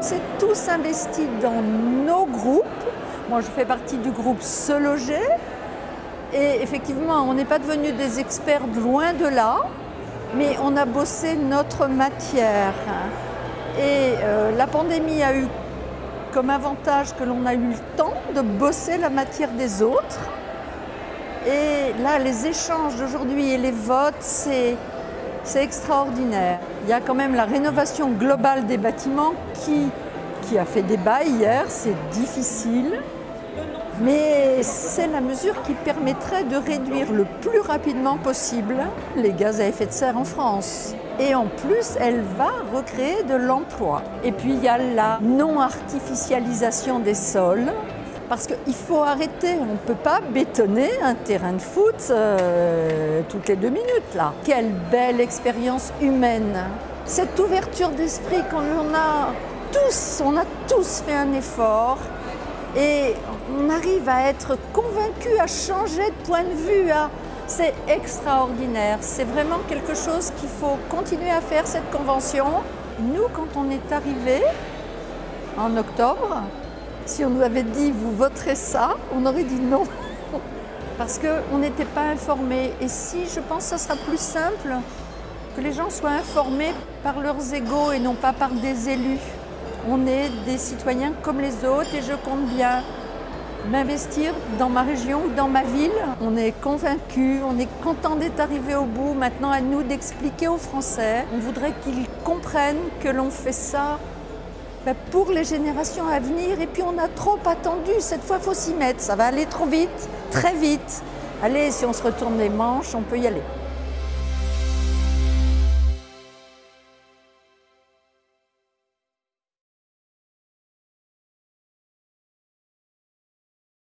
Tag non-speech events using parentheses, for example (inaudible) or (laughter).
C'est tous investis dans nos groupes. Moi, je fais partie du groupe Se Loger. Et effectivement, on n'est pas devenus des experts loin de là, mais on a bossé notre matière. Et euh, la pandémie a eu comme avantage que l'on a eu le temps de bosser la matière des autres. Et là, les échanges d'aujourd'hui et les votes, c'est c'est extraordinaire. Il y a quand même la rénovation globale des bâtiments qui, qui a fait débat hier, c'est difficile. Mais c'est la mesure qui permettrait de réduire le plus rapidement possible les gaz à effet de serre en France. Et en plus, elle va recréer de l'emploi. Et puis il y a la non-artificialisation des sols. Parce qu'il faut arrêter, on ne peut pas bétonner un terrain de foot euh, toutes les deux minutes là. Quelle belle expérience humaine. Cette ouverture d'esprit qu'on a tous, on a tous fait un effort et on arrive à être convaincu, à changer de point de vue. C'est extraordinaire. C'est vraiment quelque chose qu'il faut continuer à faire cette convention. Nous, quand on est arrivé en octobre, si on nous avait dit vous voterez ça, on aurait dit non. (laughs) Parce qu'on n'était pas informés. Et si, je pense que ce sera plus simple que les gens soient informés par leurs égaux et non pas par des élus. On est des citoyens comme les autres et je compte bien m'investir dans ma région ou dans ma ville. On est convaincus, on est content d'être arrivé au bout. Maintenant, à nous d'expliquer aux Français. On voudrait qu'ils comprennent que l'on fait ça pour les générations à venir. Et puis on a trop attendu, cette fois il faut s'y mettre, ça va aller trop vite, très vite. Allez, si on se retourne les manches, on peut y aller.